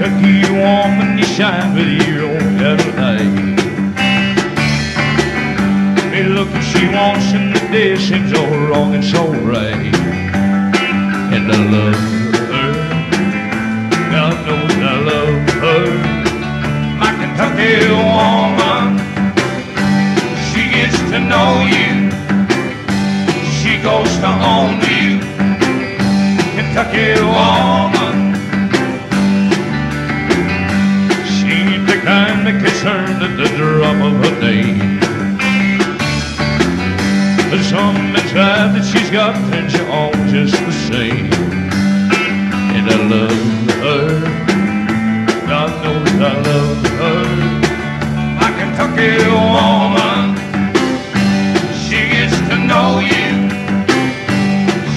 Kentucky woman, you shine with your own Cadillac. Hey, look, if she wants in the dish, seems all wrong and so right. And I love her. God knows I love her. My Kentucky woman. She gets to know you. She goes to own you. Kentucky woman. Concerned at the drop of a name. But some inside that she's got and she all just the same. And I love her. God knows I love her. My Kentucky woman. She gets to know you.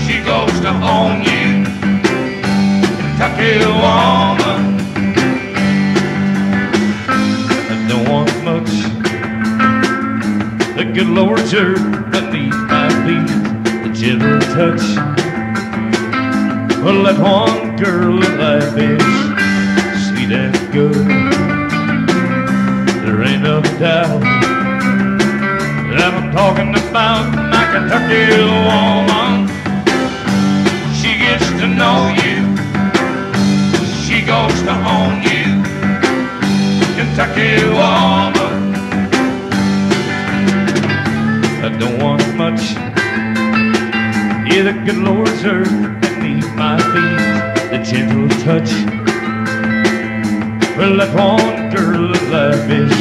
She goes to own you. Kentucky woman. The good Lord's her beneath my feet, a gentle touch. Well, that one girl in life is sweet and good. There ain't no doubt that I'm talking about my Kentucky woman. She gets to know you. She goes to own you. Kentucky woman. Much. Yeah, the good Lord's her beneath my feet, the gentle touch. Well, that girl of life is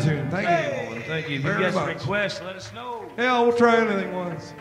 tune. Thank you. Thank you. If you got some requests, let us know. Yeah, we'll try anything once.